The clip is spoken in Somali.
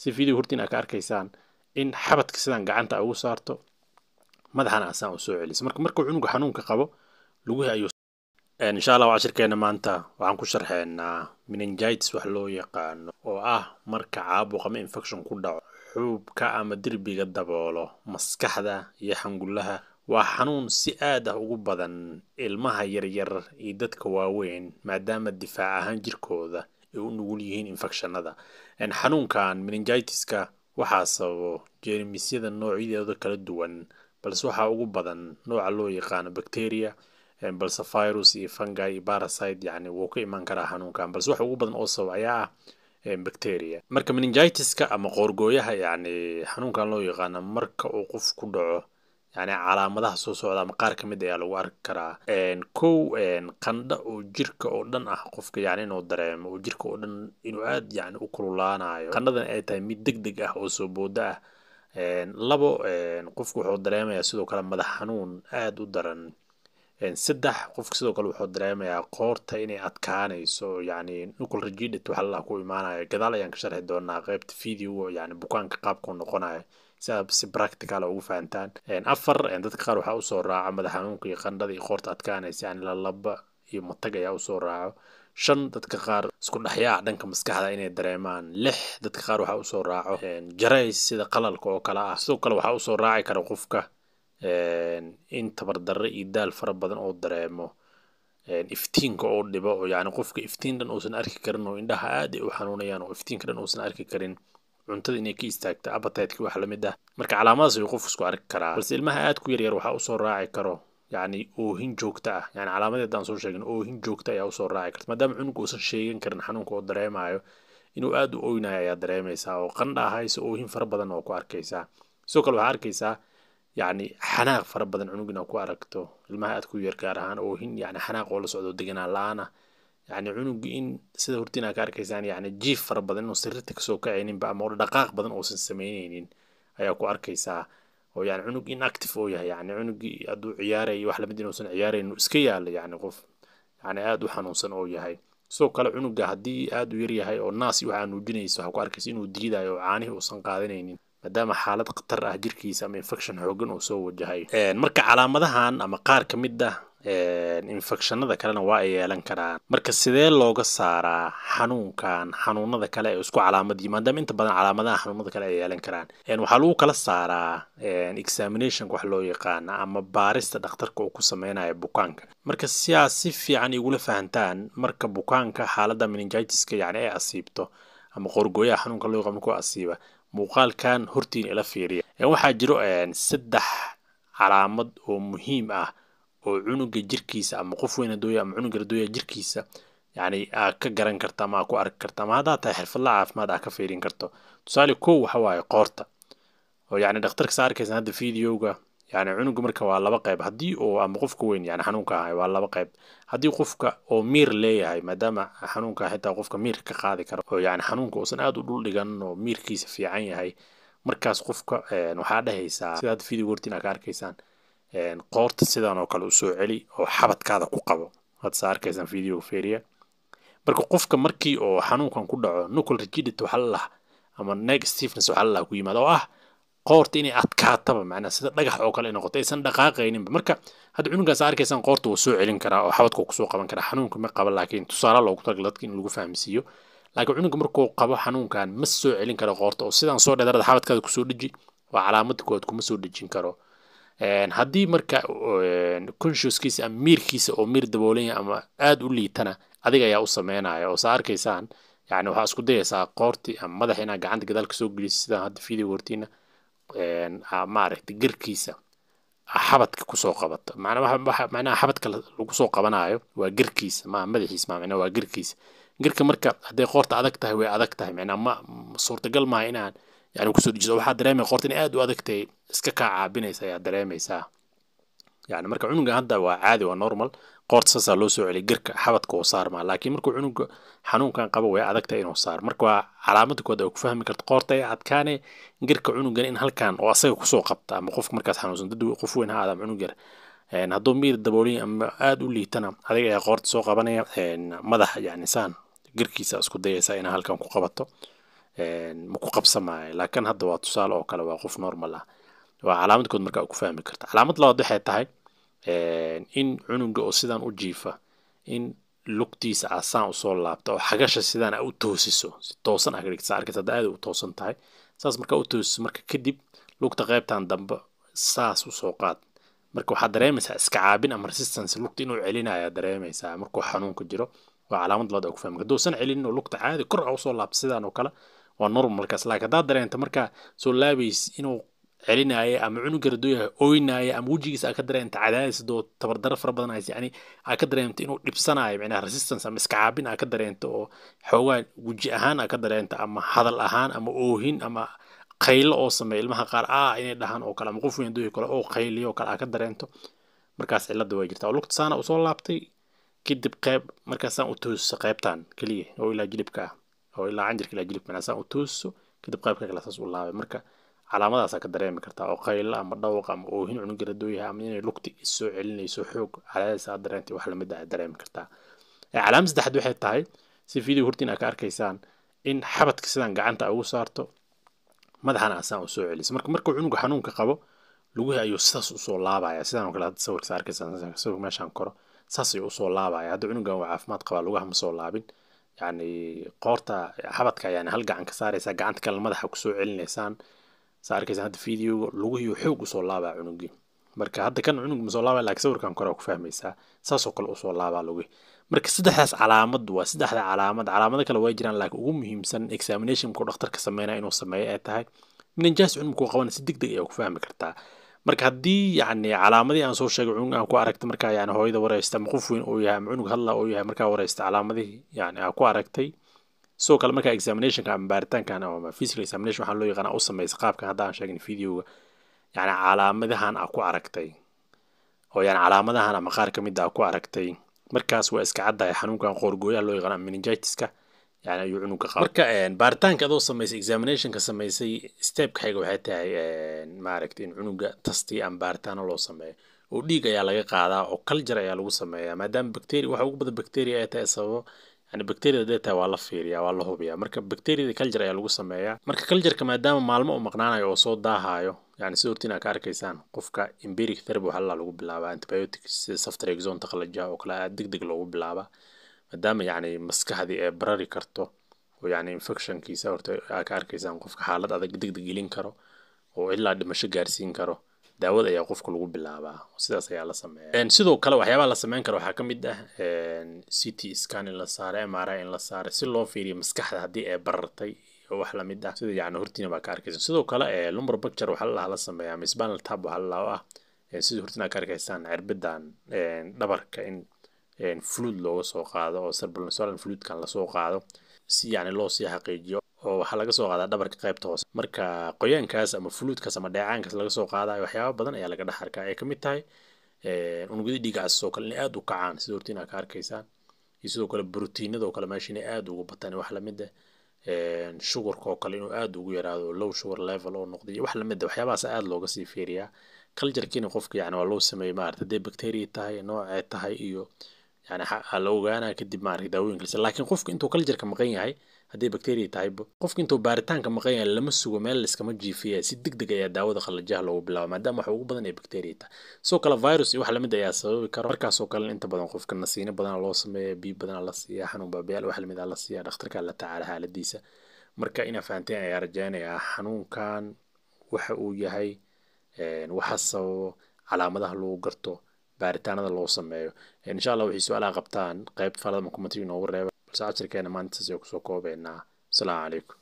si video hortiin aa ka arkaysaan in xabadka sidaan gacanta ugu saarto madaxana asaan u soo marka markuu cunuga xanuunka qabo lugihi ayuu insha allah cashirkeena maanta. Waxaan ku sharxeynaa meningitis wax loo yaqaano oo ah marka caabuq ama infection ku dhaco xuubka ama derbiga daboolo maskaxda iyo xangullaha waa xanuun si aad ah ugu badan ilmaha yaryar iyo dadka waaweyn maadaama difaac ahaan jirkooda ay u nugul yihiin infectionada xanuunkan meningitiska waxaa sababo jeermisyada noocyadooda kala duwan balse waxaa ugu badan nooca loo yaqaano bacteria balse virus iyo fungi iyo parasite yani wuu ka imaan karaa xanuunkan balse waxa ugu badan oo sabab ayaa ah bacteria. Marka meningitiska ama qoorgooyaha yani xanuunkan loo yaqaano marka uu qof ku dhaco yani calaamadaha soo socda ama qaar ka mid ayaa lagu arki karaa. Kow qandha oo jirka oo dhan ah qofka yani inuu dareemo oo jirka oo dhan inuu aad yani u kululaanayo qandhadan ay tahay mid deg deg ah oo soo booda ah. Labo qofku wuxuu dareemayaa sidoo kale madax xanuun aad u daran. Saddex qofka sidoo kale wuxuu dareemayaa qoorta inay adkaanayso yani nucul rigidity waxa lalaa ku imaanaya gadaal ayaan ka sharxi doonaa qaybta video yani bukaanka qaabkuu noqonayo si aad si practical ugu fahantaan. Afar dadka qaar waxaa u soo raaca madax xanuunka iyo qandhada iyo qoorta adkaanaysa yani lalaba iyo matag ayaa u soo raaco shan dadka qaar isku dhexyaac dhanka maskaxda inay dareemaan. Lix dadka qaar waxaa u soo raaco jarays sida qalalka oo kale ah. Sidoo kale waxaa u soo raaci kara qofka in tabardarre iyo daal fara badan oo dareemo. Iftiinka oo dhibo oo yani qofka iftiin dhan uusan arki karin oo indhaha aad ay u xanuunayaan oo iftiinka dhan uusan arki karin cuntada inay ka istaagto appetite-ki wax la mid ah. Marka calaamadaas ayuu qofku isku arki karaa. Balse ilmaha aad ku yaryar waxaa u soo raaci karo yani oohin joogta ah. Yani calaamadeed aan soo sheegin oohin joogta ayaa u soo raaci karta. Maadaama cunuga uusan sheegan karin xanuunka oo dareemayo inuu aad u oynayo ayaa dareemaysaa oo qandha ahayse oohin fara badan oo ku arkaysaa sidoo kale waxaa arkaysaa yani xanaaq fara badan cunug inaa ku aragto. Ilmaha aad ku yar gaar ahaan oohin yani xanaaq oo la socdo deganaan la'aan yani cunugi in sida hortiin aa ka arkaysaan yani jiif fara badan inuu sariirta ka soo kacayninba ama dhaqaaq badan uusan samaynaynin ayaa ku arkaysaa. Oo yani cunug inactive oo yahay yani cunugii hadduu ciyaarayo wax la mid inuusan ciyaarayn iska yaalo yani qof yani aad u xanuunsan oo yahay. Sidoo kale cunuga haddii aad u yaryahay oo naas waxaa nuujinaysa waxaa ku arkaysa inuu diidayo oo caanihii uusan qaadanaynin maadaama xaalad khatar ah jirkiisa ama infection xoogan uu soo wajahay. Marka calaamadahan ama qaar ka mid ah infectionada kalena waa ay yeelan karaan. Marka sidee looga saaraa xanuunkan xanuunada kale ee isku calaamadiyi maadaama inta badan calaamadaha xanuunada kale ay yeelan karaan. Waxaa lagu kala saaraa examination wax loo yaqaana ama baarista dhakhtarka uu ku sameynayo bukaanka. Marka si aad si fiican igula fahantaan marka bukaanka xaaladda meningitiska yani ay asiibto ama qorgooyaha xanuunka loo yaqaan ku asiiba muuqaalkan hortiin ila fiiriya. Waxaa jiro saddex calaamad oo muhiim ah oo cunuga jirkiisa ama qof weyn hadooya ama cunuga hadooya jirkiisa yani aa ka garan karta ama aa ku arki karta ama haddaa tahay xirfadla caafimaad aa ka fiirin karto. Tusaale kow waxa waaye qoorta oo yani dhakhtarka saa arkaysan hadda videoga yani cunuga marka waa laba qayb. Haddii oo ama qofka weyn yani xanuunka ahay waa laba qayb. Haddii qofka oo miir leeyahay maadaama xanuunka xitaa qofka miir ka qaadi kara oo yani xanuunka uusan aad u dhul dhigan oo miirkiisa fiican yahay markaas qofka waxaa dhehaysaa sida hadda video hortiin aa ka arkaysaan qoorta sidan oo kale u soo celi oo xabadkaada ku qabo. Hadda saa arkaysaan video feria marka qofka markii oo xanuunkan ku dhaco nuclear rigidity waxa la lahaa ama neg stiffness waxa la lahaa ku yimaada oo ah qoorta inay adkaataba macnaa sida dhagax oo kale ay noqoto aysan dhaqaaqayninba. Marka hadda cunugaas arkaysaan qoorta wuu soo celin karaa oo xabadka ku soo qaban karaa xanuunka ma qaba laakiin tusaale loogu talagalay dadka in lagu fahamsiiyo. Laakiin cunuga markuu qabo xanuunkan ma soo celin karo qoorta oo sidaan soo dheerada xabadkaada ku soo dheji waa calaamada koowaad kuma soo dhejin karo haddii marka consciouskiisa ama miirkiisa oo miir daboolan yahay ama aada u liitana adiga ayaa u sameynaya. Oo saa arkaysaan yani waxaa isku dayaysaa qoorti ama madaxa inaad gacanta gadaal ka soo geliso sidaan hadda video hortiina maaragtay gerkiisa xabadka ku soo qabata macnaha xabadka lagu soo qabanayo waa gerkiisa ma madaxiisa ma waa gerkiisa gerka marka hadday qoorta adag tahay way adag tahay. Macnaha ma suurtagal maaha inaan yani ku soo dejiso. Waxaa dareemaya qoorta inay aad u adag tahay iska kaa caabinaysa ayaa dareemaysaa. Yani marka cunuga hadda waa caadi waa normal qoorta saasaa loo soo celiya gerka xabadka oo saarmaa laakiin markuu cunuga xanuunkan qabo way adag tahay inuu saar. Marka waa calaamada kood ay ku fahmi karto qoorta ay adkaane gerka cunugan in halkan oo asaga ku soo qabta ama qofka markaas xanuunsan dad qof weyn ha cunug yar. Hadduu miir dabooliya ama aada u liitana adiga ayaa qoorta soo qabanaya madaxa yani saan gerkiisa isku dayaysa inaa halkan ku qabato. Ma ku qabsamaayo laakiin hadda waa tusaale oo kale waa qof normal ah waa calaamad kood markaa ku fahmi karta. Calaamad labaad waxay tahay in cunuga oo sidaan u jiifa in lugtiisa asaan u soo laabta oo xagasha sidaan a u toosiso si toosan aa saa arkaysa hadda aad u toosan tahay saas markaa u toosiso. Marka kadib lugta qaybtan dambe saas u soo qaad. Marka waxaad dareemaysaa iska caabin ama resistance lugta inuu celinayaa dareemaysaa markuu xanuunka jiro. Waa calaamad labaad aa ku fahmi hadduu san celinin oo lugta caadi kor a u soo laabta sidaan oo kale waa normal laakiin haddaad dareenta markaa soo laabays inuu celinaayo ama cunuga radooyaha ama wejigiisa aa ka dareenta cadaadis doo tabardaro fara badan haysa yani aa ka dareenta inuu dhibsanaayo micnaha resistance ama iska caabin aa ka dareenta oo xoogaa weji ahaan aa ka dareenta ama hadal ahaan ama oohin ama qaylo oo sameeya ilmaha qaar ah inay dhahaan oo kale ama qof weyn kale oo qayliyo kale aa ka dareento markaas cilada way jirtaa. Oo lugta saana u soo laabtay kadib qayb markaasaan u toosiso qaybtan keliya oo ilaa jilibka ah oo ilaa canjirka ilaa jilibka macnaasaan u toosiso kadib qaybka kale saas u laabay. Marka calaamadaasaa ka dareemi kartaa oo qaylo ama dhawaq ama oohin cunuga radooyaha ama inay lugti isoo celinayso xoog cadaadis aad dareentay wax la mid ah dareemi kartaa calaamad saddexaad waxay tahay si video hortiin aa ka arkaysaan in xabadka sidaan gacanta ugu saarto madaxana asaan u soo celiso. Marka markuu cunuga xanuunka qabo lugihi ayuu sidaas u soo laabaya. Sidaan oo kale hadda sawirka arkaysaan sawirka meeshaan koro saas ayuu u soo laabaya. Hadda cunugan waa caafimaad qabaa lugaha ma soo laabin. Yacni qoorta xabadka yani hal gacan ka saaraysaa gacanta kale madaxa ku soo celinaysaan saa arkaysaan hadda videoga lugihii xoog u soo laabaa cunugii. Marka hadda kan cunug ma soo laakiin sawirkan kore ku fahmaysaa saasoo kale u soo laabaa lugihi marka saddexdaas calaamad waa saddexda calaamad calaamado kale way jiraan laakiin ugu muhiimsan examinationku dhakhtarka sameynaya inuu sameeyo ay tahay. Meningitis cunugkuu qabana si deg deg ayaa ku fahmi kartaa. Marka haddii yacni calaamadii aan soo sheegay cunug aan ku aragtay markaa yani hooyada wareysta ama qof weyn uu yahay ama cunug hadla uu yahay markaa wareysta calaamadihii yani aa ku aragtay sidoo kale markaa examinationka ama baaritaankan ama physical examination waxaa loo yaqaana u samaysa qaabkan hadda sheegin videoga yani calaamadahan aa ku aragtay. Oo yani calaamadahan ama qaar ka mid a ku aragtay. Markaas waa iska caddahay xanuunkan qoorgooyaha loo yaqaana meningitiska yani ayuu cunuga qaba marka baaritaanka adoo samaysay examinationka samaysay stepka xiga waxay tahay maaragtay in cunuga tasti ama baaritaano loo sameeyo. Oo dhiig ayaa laga qaadaa oo culture ayaa lagu sameeyaa maadaama bacteria waxa ugu badan bacteria ay tahay sababo yani bacteriada tahay waa la fiiriyaa waa la hubiyaa. Marka bacteriada culture ayaa lagu sameeyaa. Marka cultureka maadaama maalmo uu maqnaanayo oo soo daahayo yani sida hortiin aa ka arkaysaan qofka empiric therapy waxaa lagu bilaabaa antibiotics sida saftrexonta qalajaha oo kale aad deg loogu bilaabaa. Maadaama yani maskaxdii ee barari karto oo yani infectionkiisa horta aa ka arkaysaan qofka xaalad adag deg gelin karo oo ilaa dhimasho gaarsiin karo daawada ayaa qofka lagu bilaabaa sidaas ayaa la sameeya sidoo kale waxyaabaha la sameyn karo waxaa ka mid ah c t scan in la saaro m r i in la saaro si loo fiiriyo maskaxda haddii ay barartay wax la mid ah. Sida yani hortiina baa ka arkaysan sidoo kale lumbar picture waxaa lalahaa la sameeyaa ama spinal tab waxaa lalaha oo ah sida hortiina ka arkaysaan cirbidan dhabarka in fluid looga soo qaado oo cerebrospinal fluidkan la soo qaado. Si yani loo sii xaqiijiyo oo waxaa laga soo qaadaa dhabarka qaybta hoose. Marka qoyaankaas ama fluidkaas ama dheecaankaas laga soo qaadayo waxyaaba badan ayaa laga dhex arkaa ay ka mid tahay unugyada dhiigacaas oo kale inay aada u kacaan. Sida hortiin aa ka arkaysaan iyo sidoo kale brotiinada oo kale meesha inay aada ugu bataan. Wax la mid ah oo kale inuu aada ugu yaraado low sugar level oo noqday wax la mid ah. Aada looga sii fiiriyaa. Culturekiina qofka yani waa loo sameeyey maarata hadday bacteria tahay noocee tahay iyo yani la ogaanaa kadib maarata daawooyinkalisa laakiin qofka intuu cultureka maqan yahay haddii bacteria tahayba qofka intuu baaritaanka maqan yahay lama sugo meel liskama jiifiya si deg deg ayaa daawada qalajaha loogu bilaaba maadaama waxa ugu badan ee bacteria tahay. Sidoo kale virus iyo wax la mid ayaa sababi karo. Markaasoo kale inta badan qofka nasiino badana loo sameeya biyo badana la siiya xanuun baabiyaal wax la mid a la siiya dhakhtarka la tacaala xaaladiisa marka inaa fahanteen ayaa rajaynayaa xanuunkan waxa uu yahay waxa sababo calaamadaha lagu garto baaritaanada loo sameeyo. Insha allah waxay su'aalaha qabtaan qayb falada makumatiga noogu reeba balse cashirkeena maanta saas ku soo koobeynaa asalaamu calaykum